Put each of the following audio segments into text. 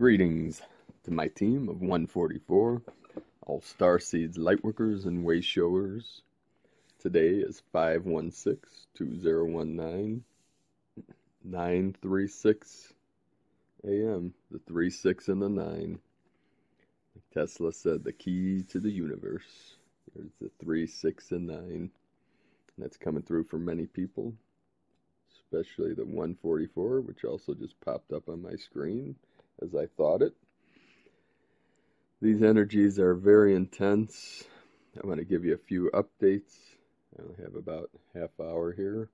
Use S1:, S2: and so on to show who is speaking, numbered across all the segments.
S1: Greetings to my team of 144, all Star Seeds Lightworkers and Way Showers. Today is 516-2019, 936 a.m., the 3, 6, and the 9. Tesla said the key to the universe. There's the 3, 6, and 9. That's coming through for many people, especially the 144, which also just popped up on my screen as I thought it. These energies are very intense. I want to give you a few updates. I only have about half hour here.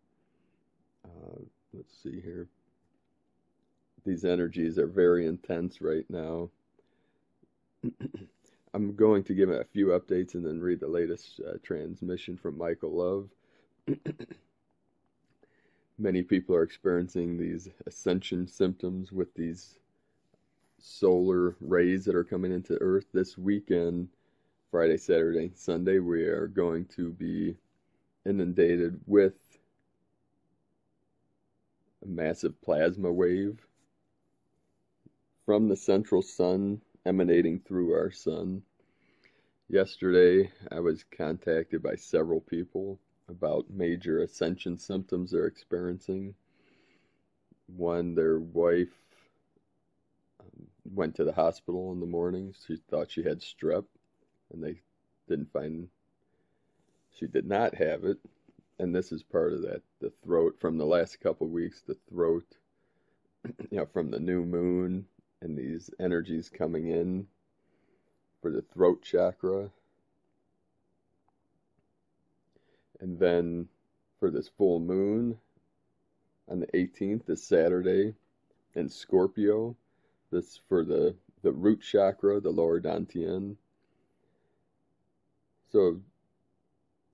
S1: Uh, let's see here. These energies are very intense right now. I'm going to give a few updates and then read the latest uh, transmission from Michael Love. Many people are experiencing these ascension symptoms with these solar rays that are coming into Earth this weekend. Friday, Saturday, Sunday, we are going to be inundated with a massive plasma wave from the central sun emanating through our sun. Yesterday, I was contacted by several people about major ascension symptoms they're experiencing. One, their wife went to the hospital in the morning. She thought she had strep, and they didn't find she did not have it. And this is part of that the throat from the last couple weeks, the throat, you know, from the new moon and these energies coming in for the throat chakra. And then for this full moon on the 18th, this Saturday, in Scorpio, this for the, the root chakra, the lower dantian. So,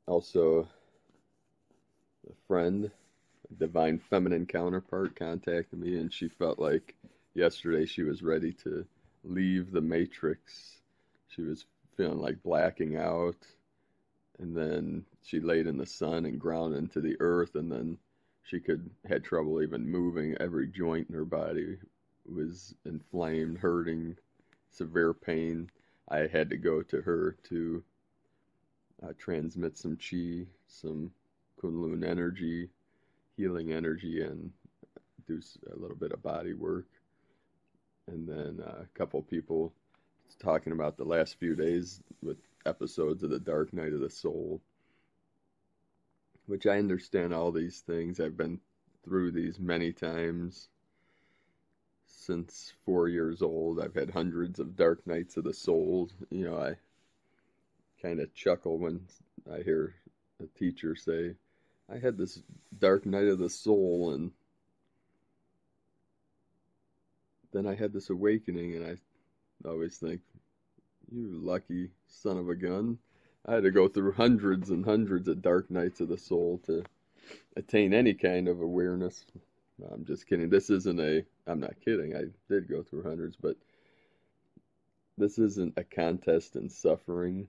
S1: also, a friend, a divine feminine counterpart, contacted me, and she felt like yesterday she was ready to leave the matrix. She was feeling like blacking out, and then she laid in the sun and ground into the earth, and then she could had trouble even moving. Every joint in her body was inflamed, hurting, severe pain. I had to go to her to uh, transmit some chi, some Kunlun energy, healing energy, and do a little bit of body work and then uh, a couple people talking about the last few days with episodes of the Dark Night of the Soul, which I understand all these things. I've been through these many times since four years old. I've had hundreds of Dark Nights of the Soul. You know, I kind of chuckle when I hear a teacher say, I had this Dark Night of the Soul and then I had this awakening, and I always think, you lucky son of a gun. I had to go through hundreds and hundreds of dark nights of the soul to attain any kind of awareness. No, I'm just kidding. This isn't a, I'm not kidding. I did go through hundreds, but this isn't a contest in suffering.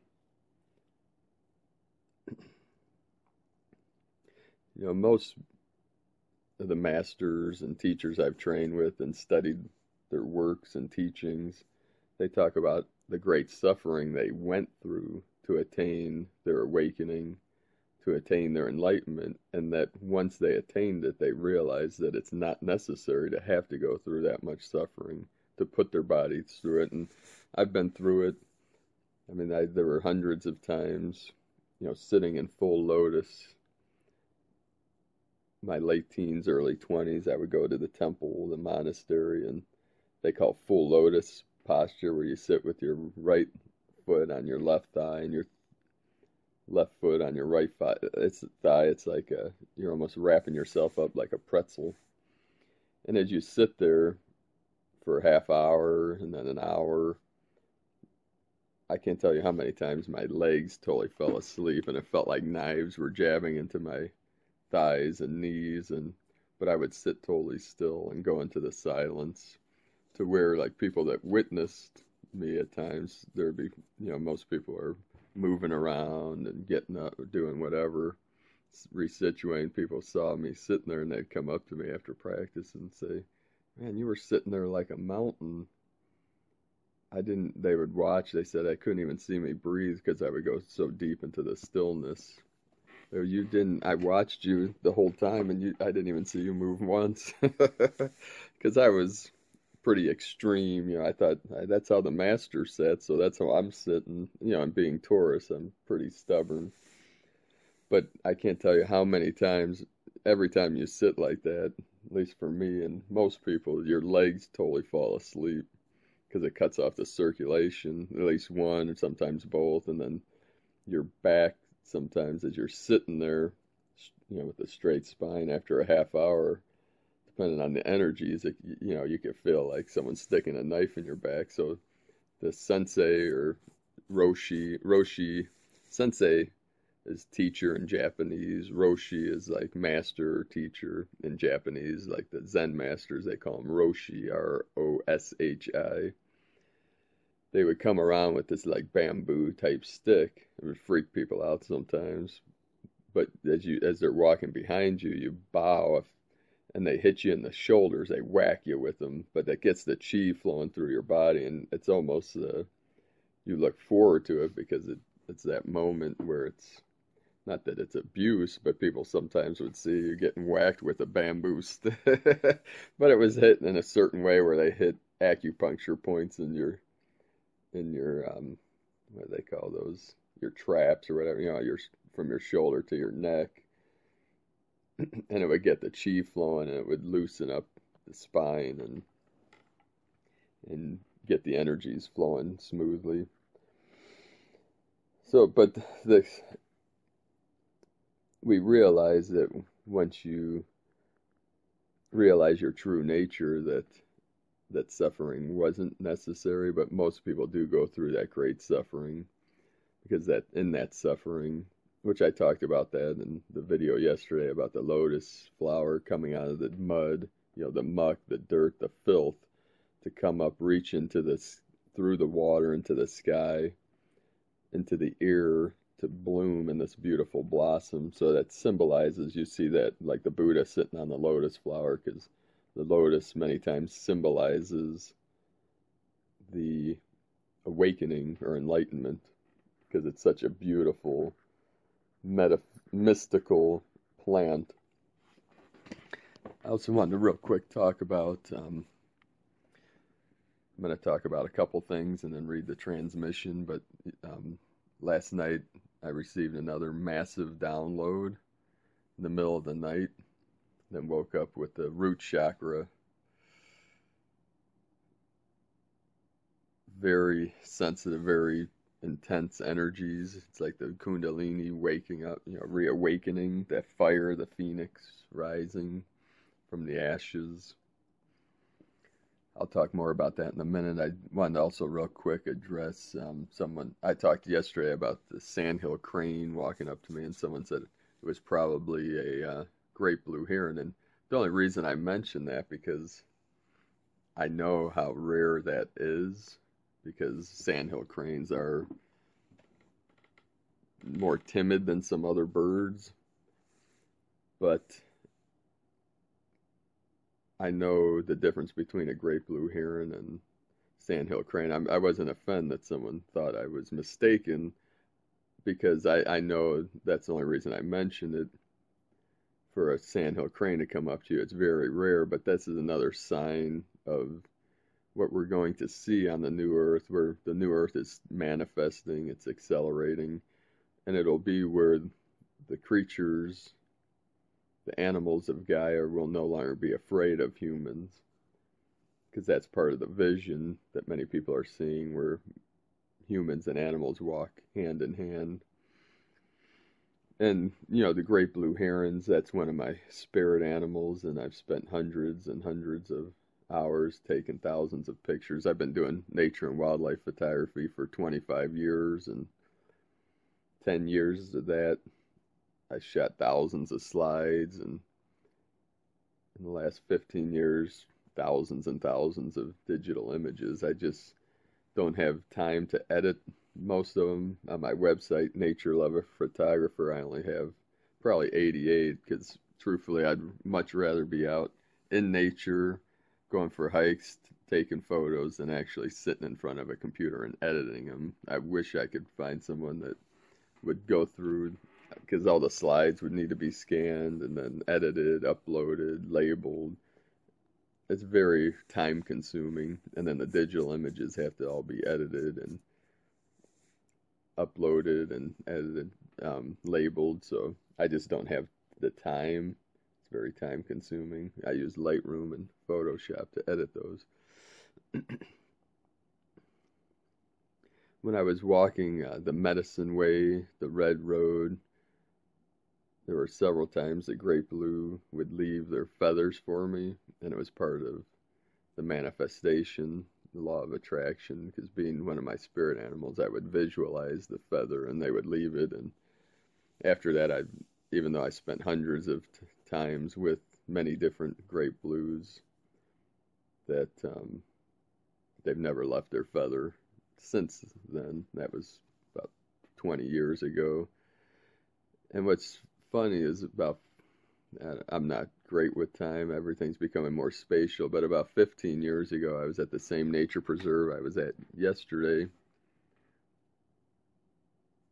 S1: You know, most of the masters and teachers I've trained with and studied their works and teachings, they talk about the great suffering they went through to attain their awakening, to attain their enlightenment, and that once they attained it, they realized that it's not necessary to have to go through that much suffering to put their bodies through it. And I've been through it. I mean, I, there were hundreds of times, you know, sitting in full lotus. My late teens, early 20s, I would go to the temple, the monastery, and they call full lotus posture, where you sit with your right foot on your left thigh and your left foot on your right thigh. It's thigh. It's like a, you're almost wrapping yourself up like a pretzel. And as you sit there for a half hour and then an hour, I can't tell you how many times my legs totally fell asleep and it felt like knives were jabbing into my thighs and knees and but I would sit totally still and go into the silence to where like people that witnessed me at times there'd be you know most people are moving around and getting up doing whatever resituating people saw me sitting there and they'd come up to me after practice and say man you were sitting there like a mountain I didn't. They would watch. They said I couldn't even see me breathe because I would go so deep into the stillness. You didn't. I watched you the whole time, and you. I didn't even see you move once because I was pretty extreme. You know, I thought that's how the master sat, so that's how I'm sitting. You know, I'm being Taurus. I'm pretty stubborn, but I can't tell you how many times. Every time you sit like that, at least for me and most people, your legs totally fall asleep because it cuts off the circulation, at least one or sometimes both, and then your back sometimes as you're sitting there, you know, with a straight spine after a half hour, depending on the energies, it, you know, you can feel like someone's sticking a knife in your back. So the sensei or roshi, roshi, sensei is teacher in Japanese. Roshi is like master or teacher in Japanese, like the Zen masters, they call them Roshi, R O S H I they would come around with this like bamboo type stick. It would freak people out sometimes. But as you as they're walking behind you, you bow and they hit you in the shoulders. They whack you with them, but that gets the chi flowing through your body, and it's almost uh, you look forward to it because it it's that moment where it's not that it's abuse, but people sometimes would see you getting whacked with a bamboo stick. but it was hit in a certain way where they hit acupuncture points in your in your um, what do they call those? Your traps or whatever. You know, your from your shoulder to your neck, and it would get the chi flowing, and it would loosen up the spine and and get the energies flowing smoothly. So, but this we realize that once you realize your true nature, that that suffering wasn't necessary, but most people do go through that great suffering because that in that suffering, which I talked about that in the video yesterday about the lotus flower coming out of the mud, you know, the muck, the dirt, the filth, to come up, reach into this through the water into the sky, into the ear to bloom in this beautiful blossom. So that symbolizes, you see that like the Buddha sitting on the lotus flower because the lotus many times symbolizes the awakening or enlightenment because it's such a beautiful meta mystical plant. I also wanted to real quick talk about um, I'm going to talk about a couple things and then read the transmission, but um, last night I received another massive download in the middle of the night then woke up with the root chakra. Very sensitive, very intense energies. It's like the Kundalini waking up, you know, reawakening, that fire, the phoenix rising from the ashes. I'll talk more about that in a minute. I wanted to also, real quick, address um, someone. I talked yesterday about the sandhill crane walking up to me, and someone said it was probably a uh, great blue heron. And the only reason I mention that because I know how rare that is because sandhill cranes are more timid than some other birds. But I know the difference between a great blue heron and sandhill crane. I'm, I wasn't offended that someone thought I was mistaken because I, I know that's the only reason I mentioned it for a sandhill crane to come up to you. It's very rare, but this is another sign of what we're going to see on the new earth, where the new earth is manifesting, it's accelerating, and it'll be where the creatures, the animals of Gaia will no longer be afraid of humans. Because that's part of the vision that many people are seeing, where humans and animals walk hand in hand and you know the great blue herons that's one of my spirit animals and i've spent hundreds and hundreds of hours taking thousands of pictures. I've been doing nature and wildlife photography for 25 years and 10 years of that. I shot thousands of slides and in the last 15 years thousands and thousands of digital images. I just don't have time to edit most of them on my website, Nature Lover Photographer. I only have probably 88 because truthfully, I'd much rather be out in nature, going for hikes, taking photos and actually sitting in front of a computer and editing them. I wish I could find someone that would go through because all the slides would need to be scanned and then edited, uploaded, labeled. It's very time consuming, and then the digital images have to all be edited and uploaded and edited, um, labeled. So I just don't have the time. Very time consuming. I use Lightroom and Photoshop to edit those. when I was walking uh, the Medicine Way, the Red Road, there were several times that Great Blue would leave their feathers for me, and it was part of the manifestation, the law of attraction, because being one of my spirit animals, I would visualize the feather and they would leave it. And after that, I, even though I spent hundreds of times with many different Great Blues, that um, they've never left their feather since then. That was about 20 years ago. And what's funny is about, I'm not great with time, everything's becoming more spatial, but about 15 years ago, I was at the same nature preserve I was at yesterday.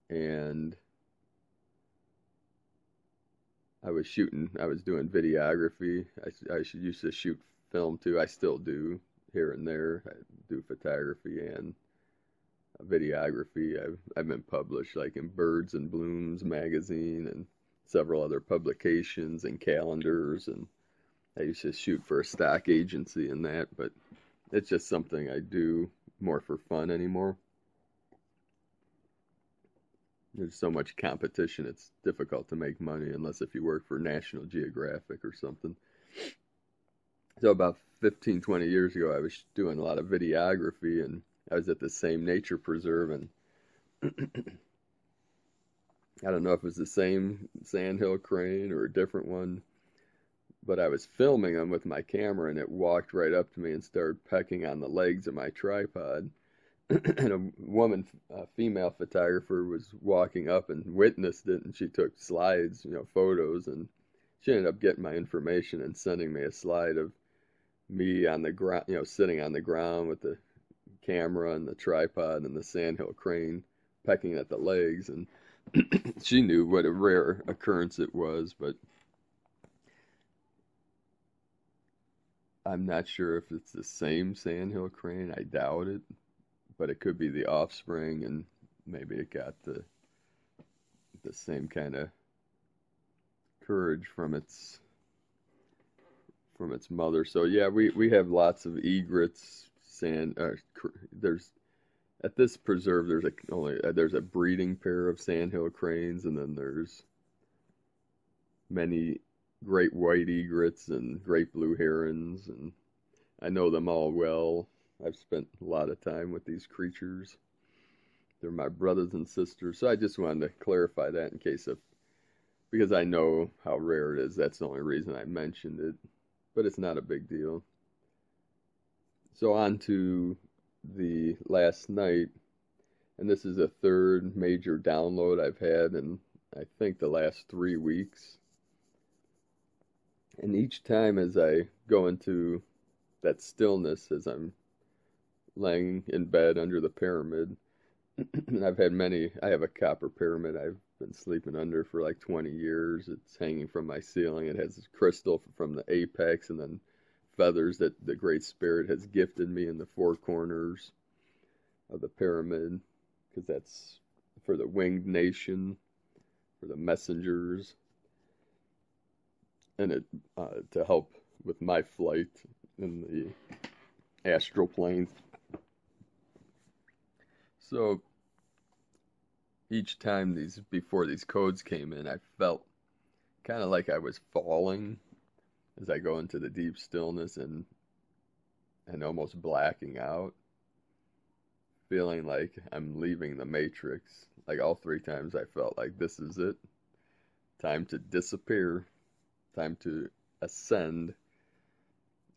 S1: And I was shooting, I was doing videography. I, I used to shoot film too. I still do here and there. I do photography and videography. I've, I've been published like in Birds and Blooms magazine and several other publications and calendars. And I used to shoot for a stock agency and that, but it's just something I do more for fun anymore. There's so much competition, it's difficult to make money unless if you work for National Geographic or something. So about 15, 20 years ago, I was doing a lot of videography and I was at the same nature preserve and I don't know if it was the same sandhill crane or a different one, but I was filming them with my camera and it walked right up to me and started pecking on the legs of my tripod. and a woman, a female photographer, was walking up and witnessed it, and she took slides, you know, photos, and she ended up getting my information and sending me a slide of me on the ground, you know, sitting on the ground with the camera and the tripod and the sandhill crane pecking at the legs, and she knew what a rare occurrence it was, but I'm not sure if it's the same sandhill crane. I doubt it, but it could be the offspring, and maybe it got the the same kind of courage from its from its mother. So yeah, we we have lots of egrets, sand. Uh, there's at this preserve. There's a only uh, there's a breeding pair of sandhill cranes, and then there's many great white egrets and great blue herons, and I know them all well. I've spent a lot of time with these creatures. They're my brothers and sisters, so I just wanted to clarify that in case of because I know how rare it is. That's the only reason I mentioned it but it's not a big deal. So on to the last night, and this is a third major download I've had in I think the last three weeks. And each time as I go into that stillness as I'm laying in bed under the pyramid, and I've had many, I have a copper pyramid I've been sleeping under for like 20 years. It's hanging from my ceiling. It has crystal from the apex and then feathers that the Great Spirit has gifted me in the four corners of the pyramid because that's for the winged nation, for the messengers, and it uh, to help with my flight in the astral planes. So each time these before these codes came in, I felt kind of like I was falling as I go into the deep stillness and and almost blacking out, feeling like I'm leaving the matrix. Like all three times I felt like this is it. Time to disappear. Time to ascend.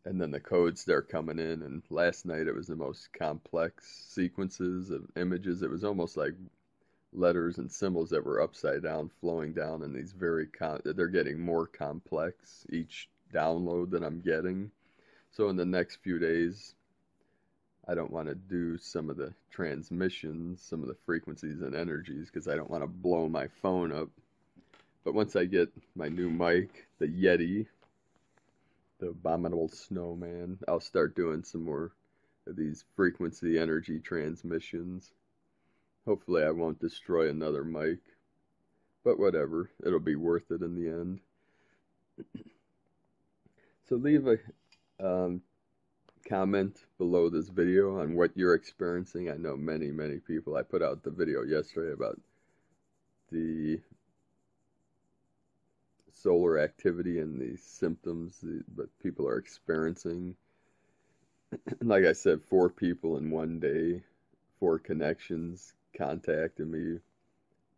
S1: And then the codes start coming in and last night it was the most complex sequences of images. It was almost like letters and symbols that were upside down flowing down in these very con- they're getting more complex each download that I'm getting. So in the next few days, I don't want to do some of the transmissions, some of the frequencies and energies because I don't want to blow my phone up. But once I get my new mic, the Yeti, the abominable snowman, I'll start doing some more of these frequency energy transmissions. Hopefully, I won't destroy another mic, but whatever, it'll be worth it in the end. so, leave a um, comment below this video on what you're experiencing. I know many, many people. I put out the video yesterday about the solar activity and the symptoms that people are experiencing. like I said, four people in one day, four connections contacted me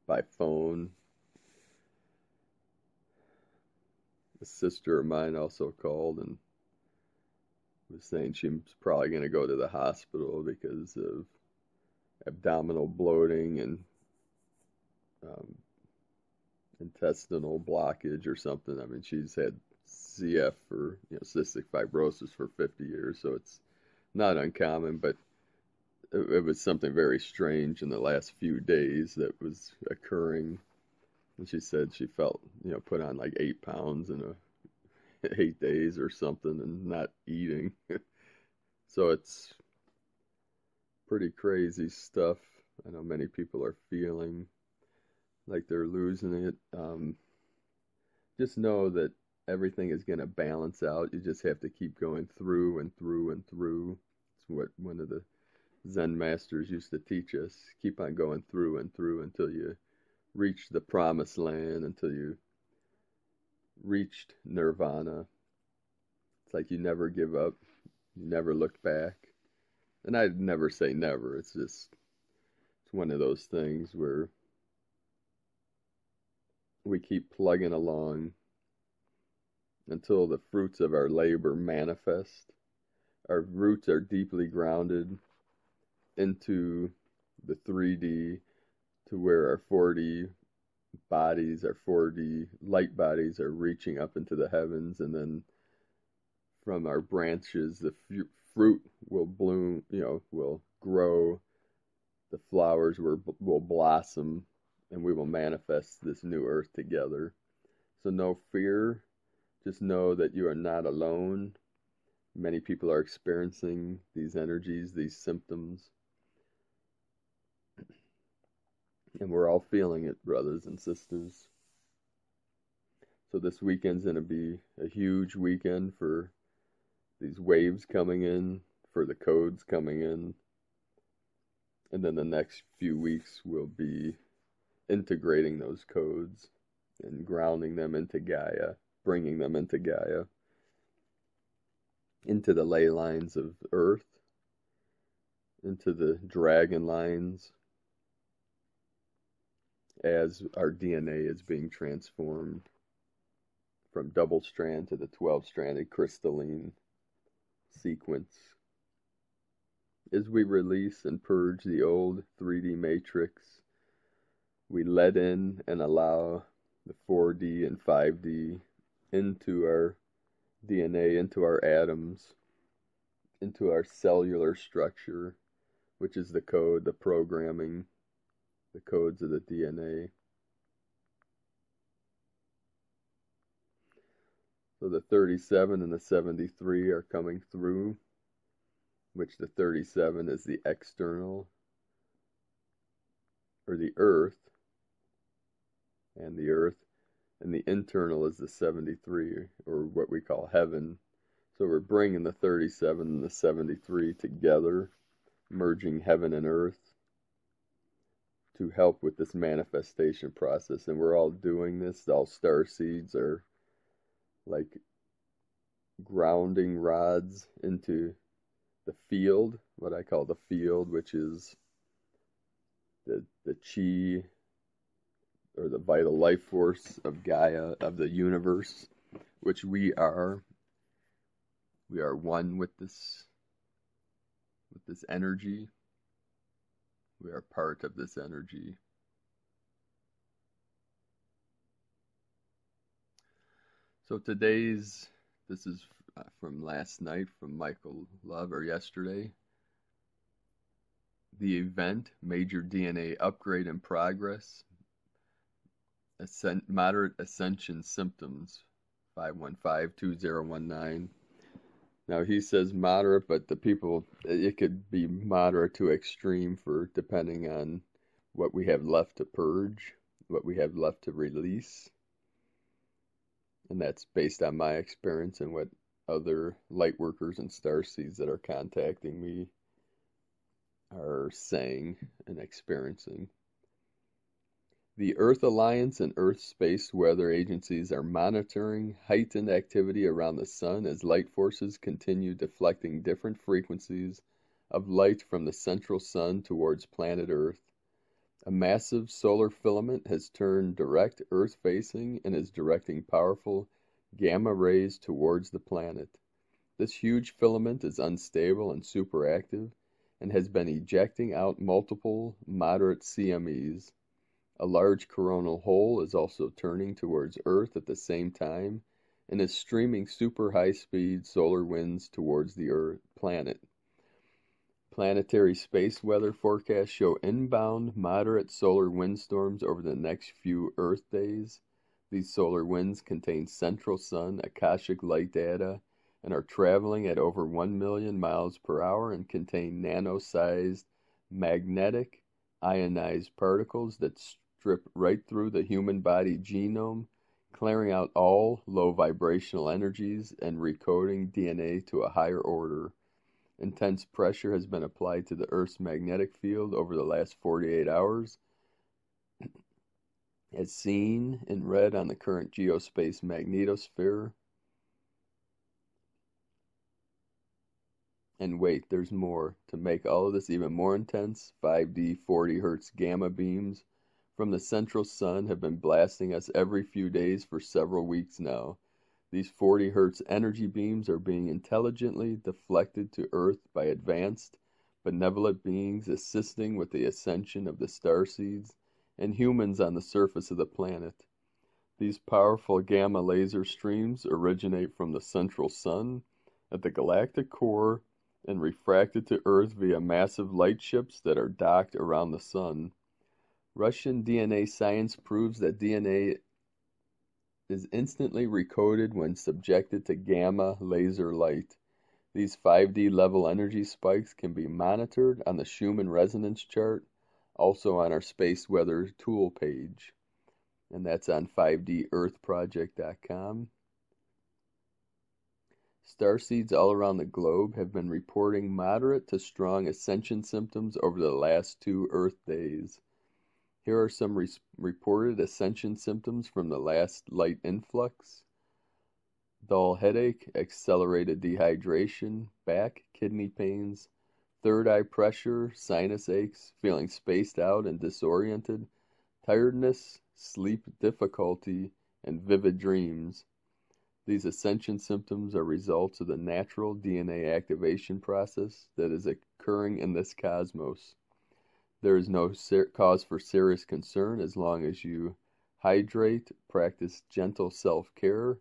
S1: by phone. A sister of mine also called and was saying she's probably going to go to the hospital because of abdominal bloating and um, intestinal blockage or something. I mean, she's had CF or you know cystic fibrosis for 50 years, so it's not uncommon. But it, it was something very strange in the last few days that was occurring. And she said she felt you know put on like eight pounds in a eight days or something and not eating. so it's pretty crazy stuff. I know many people are feeling like they're losing it. Um, just know that everything is going to balance out. You just have to keep going through and through and through. It's what one of the Zen masters used to teach us. Keep on going through and through until you reach the promised land, until you reached nirvana. It's like you never give up, you never look back. And I'd never say never. It's just it's one of those things where we keep plugging along until the fruits of our labor manifest. Our roots are deeply grounded into the 3D to where our 4D bodies, our 4D light bodies, are reaching up into the heavens, and then from our branches, the f- fruit will bloom, you know, will grow, the flowers will, will blossom, and we will manifest this new earth together. So, no fear, just know that you are not alone. Many people are experiencing these energies, these symptoms And we're all feeling it, brothers and sisters. So this weekend's going to be a huge weekend for these waves coming in, for the codes coming in. And then the next few weeks will be integrating those codes and grounding them into Gaia, bringing them into Gaia, into the ley lines of Earth, into the dragon lines as our DNA is being transformed from double strand to the 12 stranded crystalline sequence. As we release and purge the old 3D matrix, we let in and allow the 4D and 5D into our DNA, into our atoms, into our cellular structure, which is the code, the programming the codes of the DNA. So the 37 and the 73 are coming through, which the 37 is the external, or the earth, and the earth, and the internal is the 73, or what we call heaven. So we're bringing the 37 and the 73 together, merging heaven and earth to help with this manifestation process. And we're all doing this. All star seeds are like grounding rods into the field, what I call the field, which is the the chi or the vital life force of Gaia of the universe, which we are. We are one with this with this energy we are part of this energy. So today's, this is uh, from last night from Michael Love, or yesterday. the event, major DNA upgrade in progress, ascent, moderate ascension symptoms, 515-2019. Now he says moderate, but the people, it could be moderate to extreme for depending on what we have left to purge, what we have left to release. And that's based on my experience and what other light workers and star seeds that are contacting me are saying and experiencing. The Earth Alliance and Earth Space Weather Agencies are monitoring heightened activity around the Sun as light forces continue deflecting different frequencies of light from the central Sun towards planet Earth. A massive solar filament has turned direct Earth facing and is directing powerful gamma rays towards the planet. This huge filament is unstable and superactive and has been ejecting out multiple moderate CMEs. A large coronal hole is also turning towards Earth at the same time and is streaming super high speed solar winds towards the Earth planet. Planetary space weather forecasts show inbound moderate solar windstorms over the next few Earth days. These solar winds contain central sun Akashic light data and are traveling at over 1 million miles per hour and contain nano-sized magnetic ionized particles that strip right through the human body genome, clearing out all low vibrational energies and recoding DNA to a higher order. Intense pressure has been applied to the Earth's magnetic field over the last 48 hours, as seen in red on the current geospace magnetosphere. And wait, there's more. To make all of this even more intense, 5D 40 Hz gamma beams from the central sun have been blasting us every few days for several weeks now. These 40 Hz energy beams are being intelligently deflected to Earth by advanced, benevolent beings assisting with the ascension of the star seeds and humans on the surface of the planet. These powerful gamma laser streams originate from the central sun at the galactic core and refracted to Earth via massive light ships that are docked around the Sun. Russian DNA science proves that DNA is instantly recoded when subjected to gamma laser light. These 5D level energy spikes can be monitored on the Schumann resonance chart, also on our space weather tool page. And that's on 5dearthproject.com. Starseeds all around the globe have been reporting moderate to strong ascension symptoms over the last two Earth days. Here are some re reported ascension symptoms from the last light influx dull headache, accelerated dehydration, back, kidney pains, third eye pressure, sinus aches, feeling spaced out and disoriented, tiredness, sleep difficulty, and vivid dreams. These ascension symptoms are results of the natural DNA activation process that is occurring in this cosmos. There is no cause for serious concern as long as you hydrate, practice gentle self care,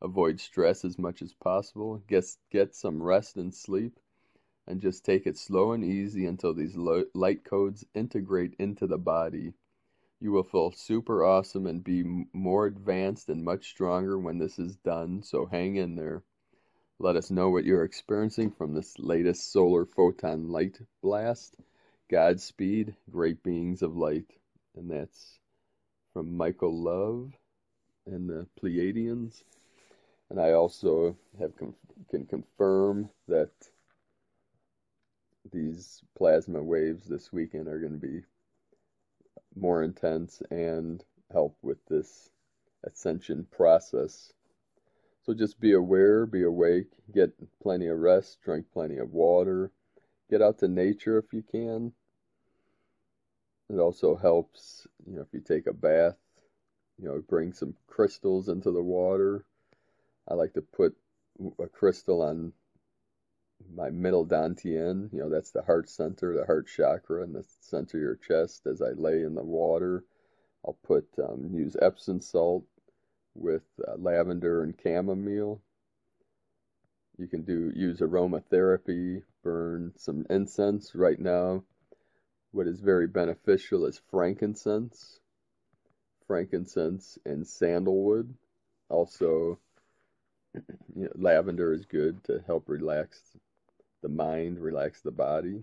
S1: avoid stress as much as possible, get, get some rest and sleep, and just take it slow and easy until these light codes integrate into the body. You will feel super awesome and be more advanced and much stronger when this is done, so hang in there. Let us know what you're experiencing from this latest solar photon light blast. Godspeed, great beings of light. And that's from Michael Love and the Pleiadians. And I also have can confirm that these plasma waves this weekend are going to be more intense and help with this ascension process. So just be aware, be awake, get plenty of rest, drink plenty of water, get out to nature if you can. It also helps, you know, if you take a bath, you know, bring some crystals into the water. I like to put a crystal on my middle dantian, you know, that's the heart center, the heart chakra, in the center of your chest. As I lay in the water, I'll put um, use Epsom salt with uh, lavender and chamomile. You can do use aromatherapy, burn some incense right now. What is very beneficial is frankincense, frankincense and sandalwood. Also, you know, lavender is good to help relax the mind, relax the body.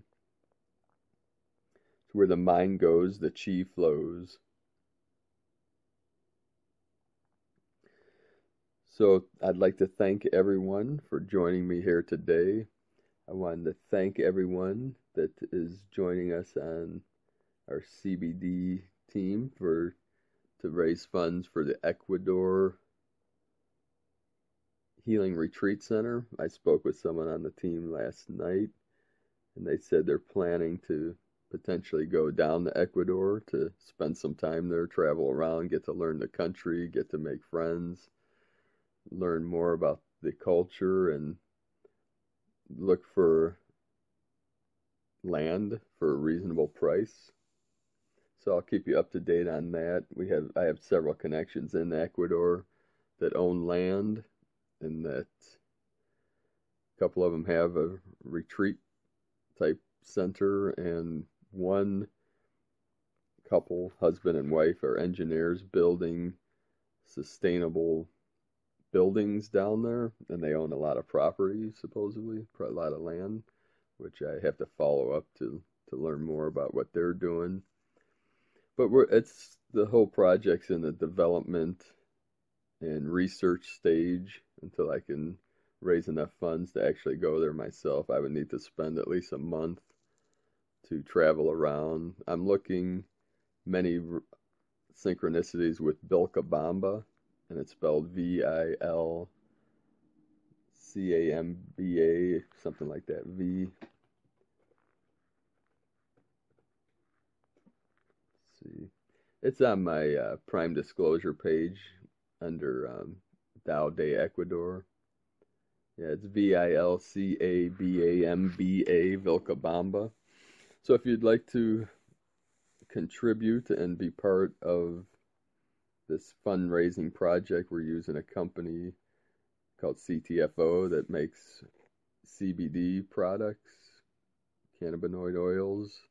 S1: It's where the mind goes, the chi flows. So I'd like to thank everyone for joining me here today. I wanted to thank everyone that is joining us on our CBD team for to raise funds for the Ecuador Healing Retreat Center. I spoke with someone on the team last night, and they said they're planning to potentially go down to Ecuador to spend some time there, travel around, get to learn the country, get to make friends, learn more about the culture, and look for land for a reasonable price. So I'll keep you up to date on that. We have I have several connections in Ecuador that own land and that a couple of them have a retreat type center and one couple husband and wife are engineers building sustainable buildings down there and they own a lot of property supposedly a lot of land which i have to follow up to to learn more about what they're doing but it's the whole project's in the development and research stage until I can raise enough funds to actually go there myself. I would need to spend at least a month to travel around. I'm looking many synchronicities with Vilcabamba, and it's spelled V I L C A M B A, something like that. V. See. It's on my uh, Prime Disclosure page under um, Tao de Ecuador. Yeah, it's V I L C A B A M B A, Vilcabamba. So if you'd like to contribute and be part of this fundraising project, we're using a company called CTFO that makes CBD products, cannabinoid oils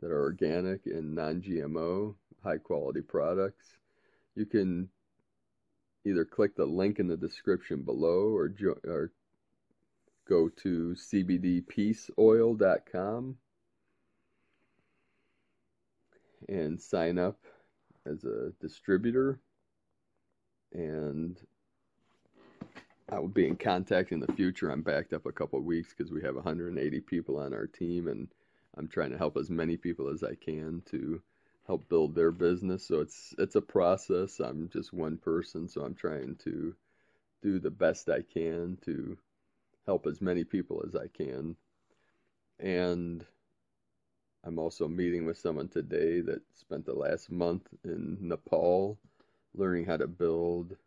S1: that are organic and non GMO, high quality products. You can either click the link in the description below or, jo- or go to cbdpeaceoil.com and sign up as a distributor and I will be in contact in the future. I'm backed up a couple weeks because we have 180 people on our team and I'm trying to help as many people as I can to help build their business. So it's it's a process. I'm just one person, so I'm trying to do the best I can to help as many people as I can. And I'm also meeting with someone today that spent the last month in Nepal learning how to build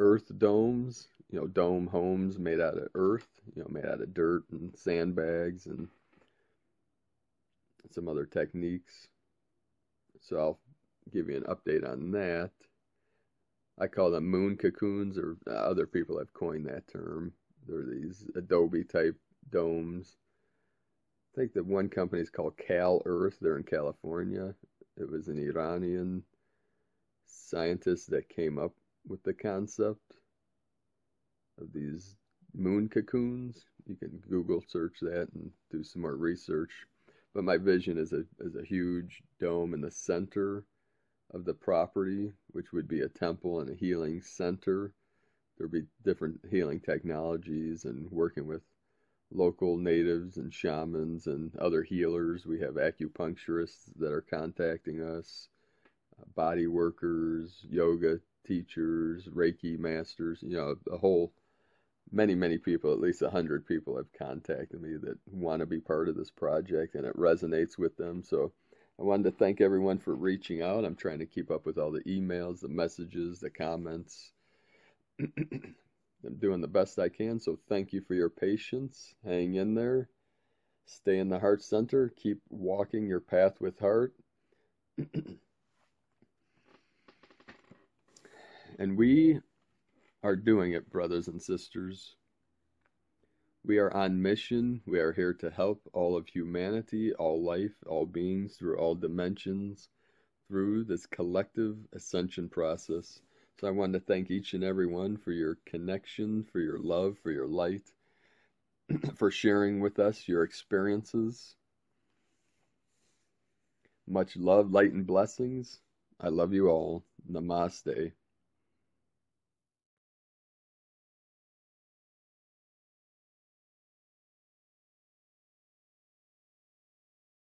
S1: earth domes, you know, dome homes made out of earth, you know, made out of dirt and sandbags and some other techniques. So I'll give you an update on that. I call them moon cocoons, or uh, other people have coined that term. They're these adobe type domes. I think the one company is called Cal Earth. They're in California. It was an Iranian scientist that came up with the concept of these moon cocoons. You can Google search that and do some more research. But my vision is a is a huge dome in the center of the property, which would be a temple and a healing center. There'd be different healing technologies and working with local natives and shamans and other healers. We have acupuncturists that are contacting us, uh, body workers, yoga teachers, Reiki masters, you know, a whole many, many people, at least a hundred people have contacted me that want to be part of this project and it resonates with them. So I wanted to thank everyone for reaching out. I'm trying to keep up with all the emails, the messages, the comments. I'm doing the best I can, so thank you for your patience. Hang in there. Stay in the heart center. Keep walking your path with heart. and we are doing it, brothers and sisters. We are on mission. We are here to help all of humanity, all life, all beings through all dimensions, through this collective ascension process. So I wanted to thank each and every one for your connection, for your love, for your light, for sharing with us your experiences. Much love, light, and blessings. I love you all. Namaste.